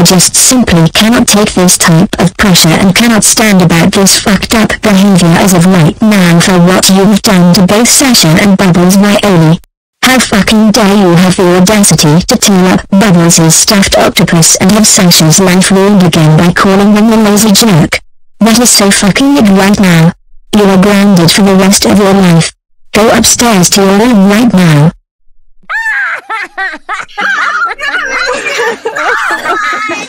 I just simply cannot take this type of pressure and cannot stand about this fucked up behavior as of right now for what you've done to both Sasha and Bubbles Violy. How fucking dare you have the audacity to tear up Bubbles' stuffed octopus and have Sasha's life ruined again by calling them a lazy jerk. That is so fucking it right now. You are grounded for the rest of your life. Go upstairs to your room right now. Bye.